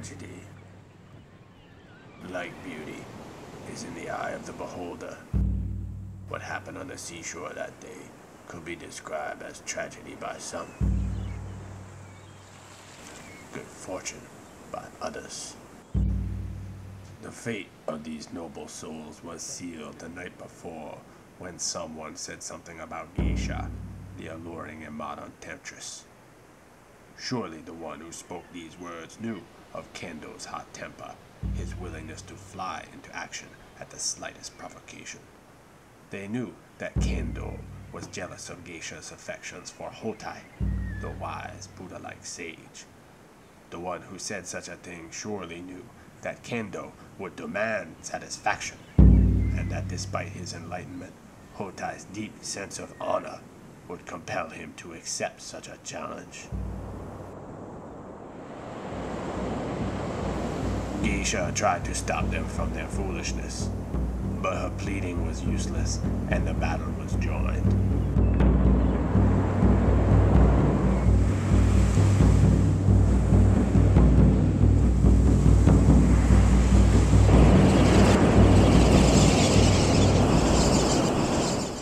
tragedy, like beauty, is in the eye of the beholder. What happened on the seashore that day could be described as tragedy by some, good fortune by others. The fate of these noble souls was sealed the night before when someone said something about Geisha, the alluring and modern temptress. Surely the one who spoke these words knew of Kendo's hot temper, his willingness to fly into action at the slightest provocation. They knew that Kendo was jealous of Geisha's affections for Hotei, the wise Buddha-like sage. The one who said such a thing surely knew that Kendo would demand satisfaction, and that despite his enlightenment, Hotei's deep sense of honor would compel him to accept such a challenge. Geisha tried to stop them from their foolishness, but her pleading was useless and the battle was joined.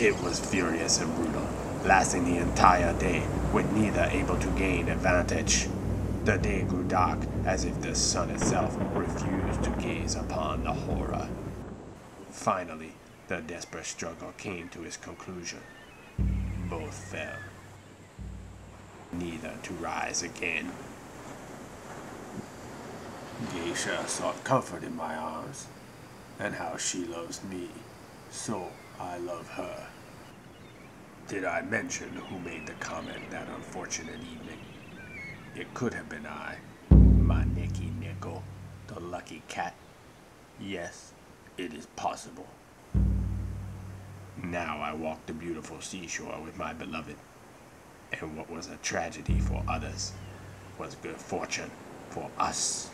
It was furious and brutal, lasting the entire day, with neither able to gain advantage. The day grew dark, as if the sun itself refused to gaze upon the horror. Finally, the desperate struggle came to its conclusion. Both fell, neither to rise again. Geisha sought comfort in my arms, and how she loves me, so I love her. Did I mention who made the comment that unfortunate evening? It could have been I, Maneki Neko, the lucky cat. Yes, it is possible. Now I walk the beautiful seashore with my beloved, and what was a tragedy for others was good fortune for us.